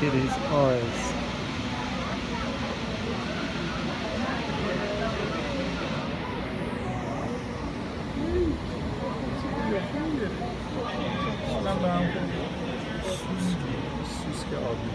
Look at his eyes. Süske abi.